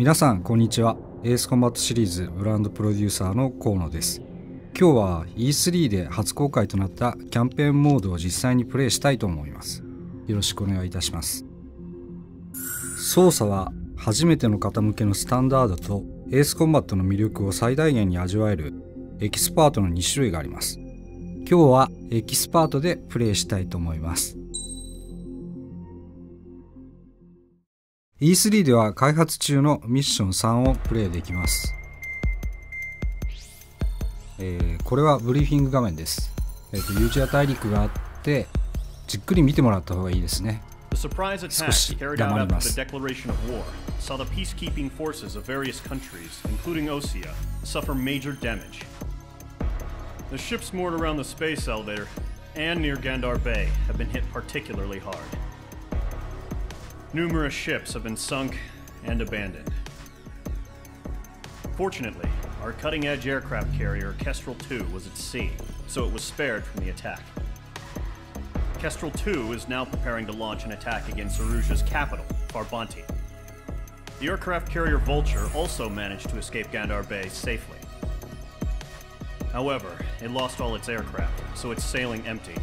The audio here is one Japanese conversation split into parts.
皆さんこんにちは。エースコンバットシリーズブランドプロデューサーの河野です。今日は E3 で初公開となったキャンペーンモードを実際にプレイしたいと思います。よろしくお願いいたします。操作は初めての方向けのスタンダードとエースコンバットの魅力を最大限に味わえるエキスパートの2種類があります。今日はエキスパートでプレイしたいと思います。E3 では開発中のミッション3をプレイできます、えー、これはブリーフィング画面です、えーと、ユージア大陸があってじっくり見てもらった方がいいですね out after the declaration of war saw the peacekeeping forces of various countries, including Osea, suffer major damage. The ships moored around the space elevator and near Gandar Bay have been hit particularly hard. Numerous ships have been sunk and abandoned. Fortunately, our cutting-edge aircraft carrier Kestrel 2 was at sea, so it was spared from the attack. Kestrel 2 is now preparing to launch an attack against Aruja's capital, Farbanti. The aircraft carrier Vulture also managed to escape Gandar Bay safely. However, it lost all its aircraft, so it's sailing empty.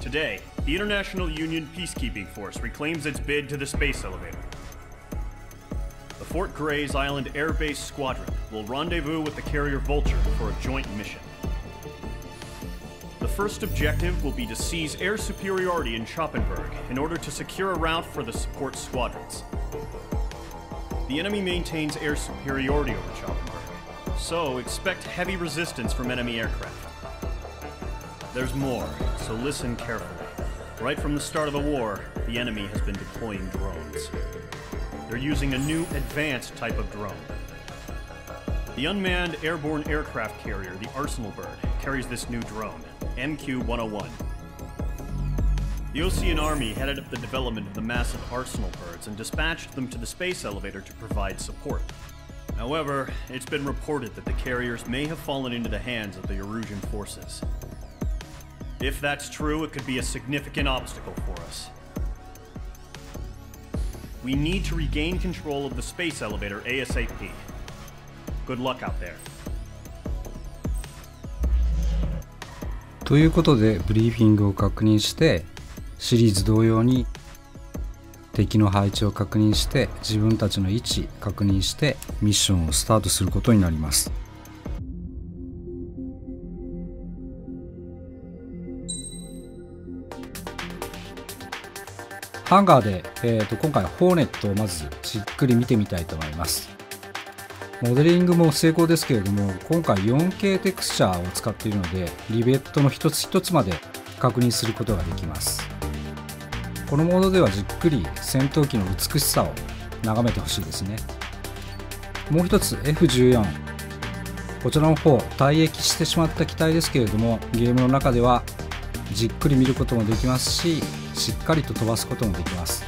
Today, the International Union Peacekeeping Force reclaims its bid to the space elevator. The Fort Gray's Island Air Base Squadron will rendezvous with the carrier Vulture for a joint mission. The first objective will be to seize air superiority in Schoppenberg in order to secure a route for the support squadrons. The enemy maintains air superiority over Schoppenberg, so expect heavy resistance from enemy aircraft. There's more, so listen carefully. Right from the start of the war, the enemy has been deploying drones. They're using a new advanced type of drone. The unmanned airborne aircraft carrier, the Arsenal Bird, carries this new drone. MQ-101. The Ocean Army headed up the development of the massive Arsenal birds and dispatched them to the space elevator to provide support. However, it's been reported that the carriers may have fallen into the hands of the Erusian forces. If that's true, it could be a significant obstacle for us. We need to regain control of the space elevator ASAP. Good luck out there. ということでブリーフィングを確認してシリーズ同様に敵の配置を確認して自分たちの位置確認してミッションをスタートすることになりますハンガーで、えーと、今回ホーネットをまずじっくり見てみたいと思います。モデリングも成功ですけれども今回 4K テクスチャーを使っているのでリベットの一つ一つまで確認することができます。このモードではじっくり戦闘機の美しさを眺めてほしいですね。もう一つ F14 こちらの方退役してしまった機体ですけれどもゲームの中ではじっくり見ることもできますししっかりと飛ばすこともできます。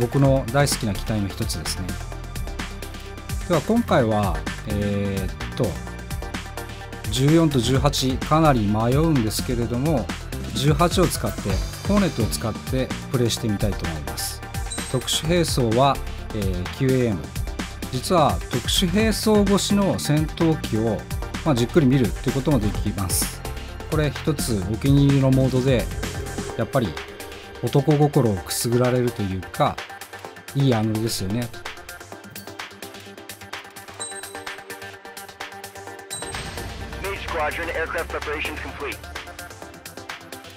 僕の大好きな機体の一つですね。では今回はえー、っと14と18かなり迷うんですけれども18を使ってホーネットを使ってプレイしてみたいと思います。特殊兵装は、えー、QAM 実は特殊兵装越しの戦闘機を、まあ、じっくり見るということもできます。これ一つお気に入りのモードでやっぱり男心をくすぐられるというかいいアングルですよね。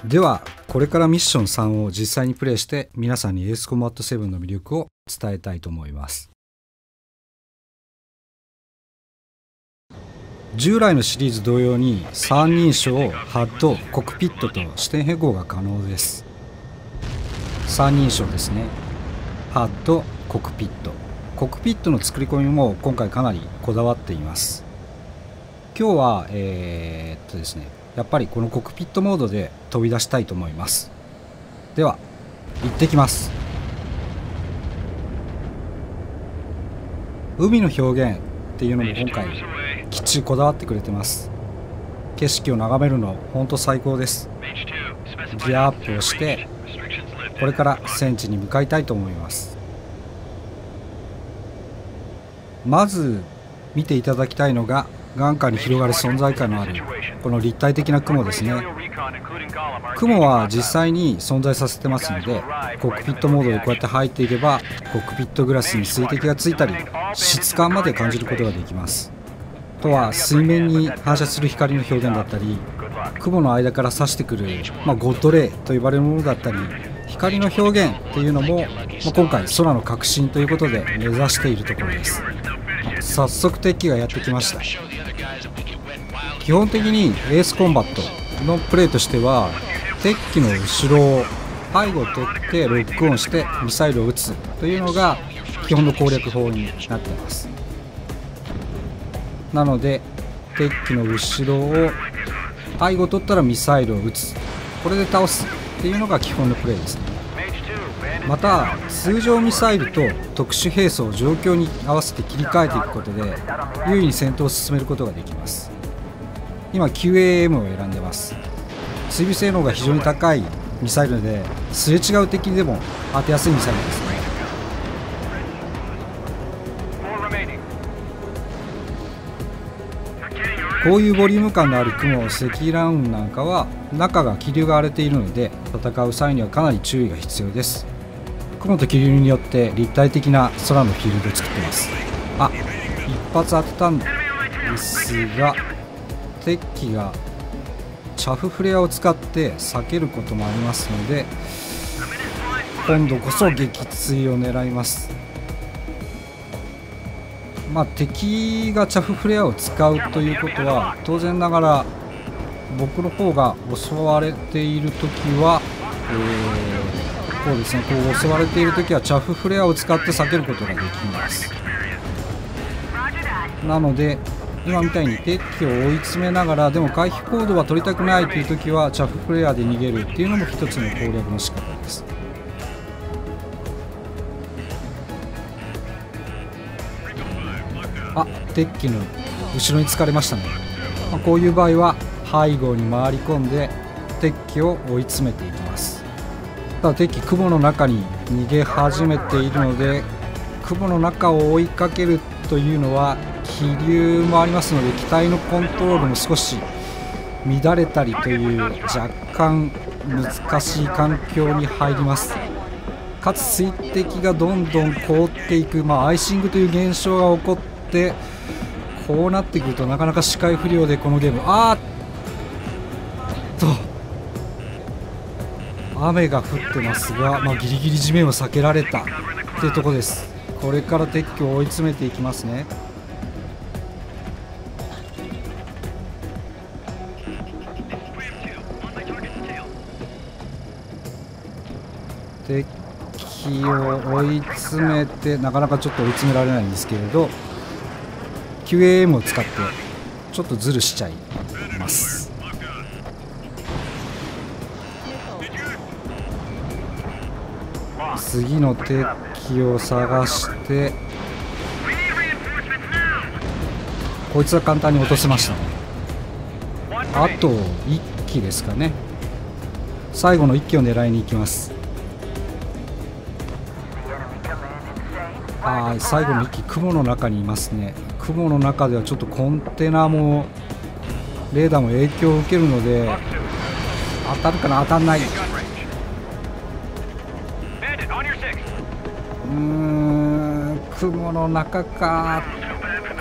ではこれからミッション3を実際にプレイして皆さんにエースコマット7の魅力を伝えたいと思います。従来のシリーズ同様に三人称ハッドコクピットと視点変更が可能です三人称ですね。ハッドコクピット。コクピットの作り込みも今回かなりこだわっています。今日はえー、っとですねやっぱりこのコックピットモードで飛び出したいと思います。では行ってきます。海の表現っていうのも今回きっちりこだわってくれてます。景色を眺めるの本当最高です。ギアアップをしてこれから戦地に向かいたいと思います。まず見ていただきたいのが眼下に広がる存在感のあるこの立体的な雲ですね。雲は実際に存在させてますのでコックピットモードでこうやって入っていればコックピットグラスに水滴がついたり質感まで感じることができます。とは水面に反射する光の表現だったり雲の間から差してくる、まあ、ゴッドレイと呼ばれるものだったり光の表現っていうのも、まあ、今回空の革新ということで目指しているところです。早速敵機がやってきました。基本的にエースコンバットのプレーとしては敵機の後ろを背後を取ってロックオンしてミサイルを撃つというのが基本の攻略法になっています。なので敵機の後ろを背後取ったらミサイルを撃つ。これで倒す。っていうのが基本のプレーですね。また通常ミサイルと特殊兵装を状況に合わせて切り替えていくことで優位に戦闘を進めることができます。今 QAM を選んでます。追尾性能が非常に高いミサイルですれ違う敵でも当てやすいミサイルです。こういうボリューム感のある雲を積乱雲なんかは中が気流が荒れているので戦う際にはかなり注意が必要です雲と気流によって立体的な空のフィールドを作ってますあ一発当てたんですが敵機がチャフフレアを使って避けることもありますので今度こそ撃墜を狙いますまあ、敵がチャフフレアを使うということは当然ながら僕の方が襲われている時は、えー、こうですねこう襲われている時はチャフフレアを使って避けることができます。なので今みたいに敵を追い詰めながらでも回避コードは取りたくないという時はチャフフレアで逃げるっていうのも一つの攻略の仕方。デッキの後ろに疲れましたね、まあ、こういう場合は背後に回り込んで鉄器を追い詰めていきます。ただ鉄器雲の中に逃げ始めているので雲の中を追いかけるというのは気流もありますので機体のコントロールも少し乱れたりという若干難しい環境に入ります。かつ水滴がどんどん凍っていく、まあ、アイシングという現象が起こってってこうなってくるとなかなか視界不良でこのゲーム。あーっと。雨が降ってますが、まあ、ギリギリ地面を避けられた。っていうとこです。これから撤去を追い詰めていきますね。敵を追い詰めてなかなかちょっと追い詰められないんですけれど。QAM を使ってちょっとズルしちゃいます。次の敵を探してこいつは簡単に落とせましたあと1機ですかね。最後の1機を狙いに行きます。あ最後の1機雲の中にいますね。雲の中ではちょっとコンテナもレーダーも影響を受けるので当たるかな？当たんない。うーん雲の中か。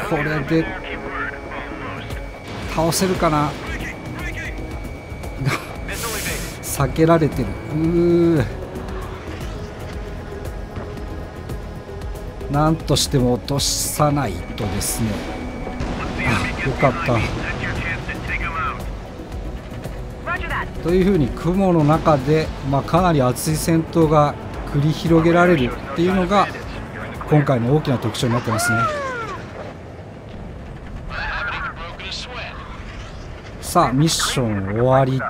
これで倒せるかな？避けられてる。うー。何としても落とさないとですね。あよかった。というふうに雲の中で、まあ、かなり熱い戦闘が繰り広げられるっていうのが今回の大きな特徴になってますね。さあミッション終わり。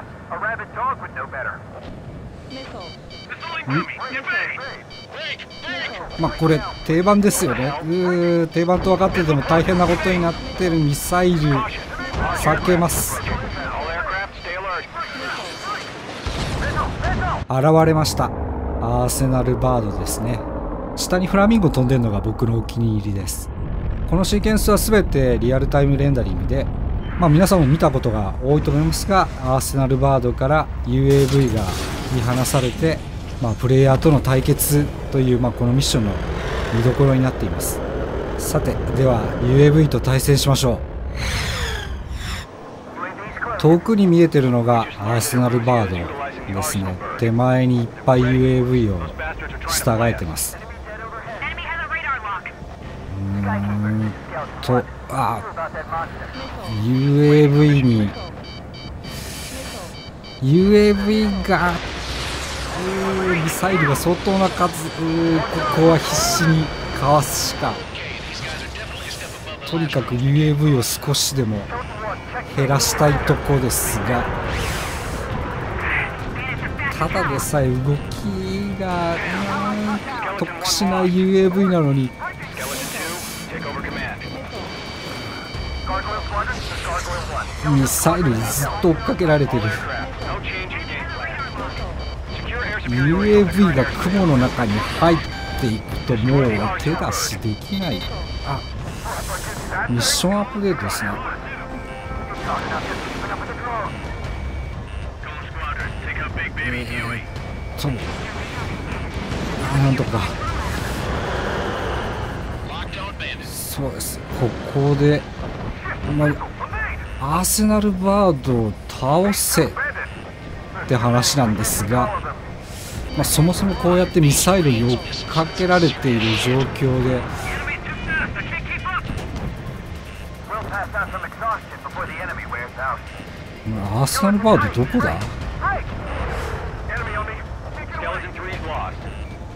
まあこれ定番ですよね。うー定番と分かってても大変なことになってるミサイル。避けます。現れました。アーセナルバードですね。下にフラミンゴ飛んでるのが僕のお気に入りです。このシーケンスは全てリアルタイムレンダリングで、まあ、皆さんも見たことが多いと思いますがアーセナルバードから UAV が見放されて、まあ、プレイヤーとの対決という、まあ、このミッションの見どころになっています。さてでは UAV と対戦しましょう。遠くに見えてるのがアーセナルバードですね。手前にいっぱい UAV を従えてます。うーんとあ UAV に UAV がミサイルが相当な数ここは必死にかわすしかとにかく UAV を少しでも減らしたいとこですがただでさえ動きが特殊な UAV なのにミサイルずっと追っかけられてる。UAV が雲の中に入っていくともう手出しできない。あミッションアップデートですね。そうなんとか。そうです。ここで、まあ、アーセナルバードを倒せって話なんですが、まあ、そもそもこうやってミサイルに追っかけられている状況で。アーセナルバードどこだ？っ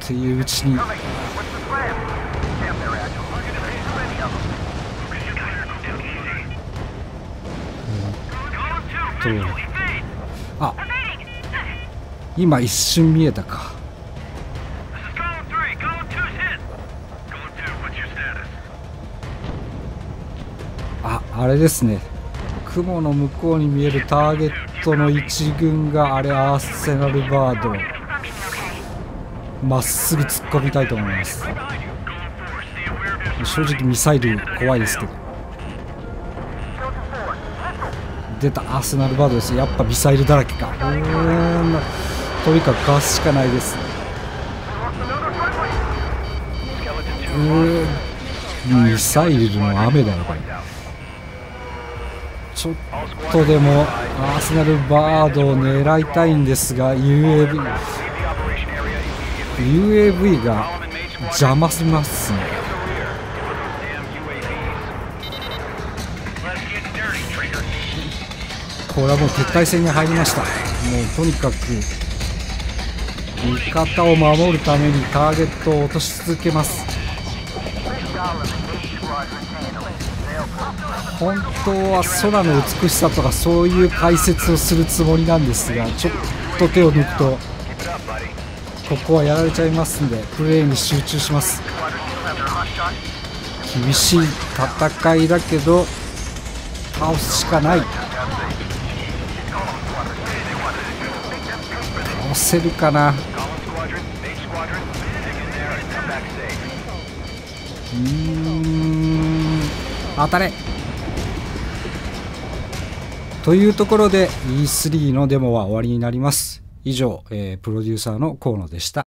ていううちに。と。あ今一瞬見えたか。ああれですね。雲の向こうに見えるターゲットの一軍があれアーセナルバード。まっすぐ突っ込みたいと思います。正直ミサイル怖いですけど。出たアーセナルバードです。やっぱミサイルだらけか。うんとにかくかわすしかないです。うんミサイルの雨だよこれ。ちょっとでもアーセナルバードを狙いたいんですが UAV UAV が邪魔しますね。これはもう撤退戦に入りました。もうとにかく味方を守るためにターゲットを落とし続けます。本当は空の美しさとかそういう解説をするつもりなんですがちょっと手を抜くとここはやられちゃいますんでプレーに集中します。厳しい戦いだけど倒すしかない。せるかな。うーん。当たれ。というところで E3 のデモは終わりになります。以上、えー、プロデューサーの河野でした。